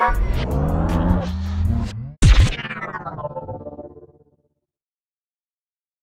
吧。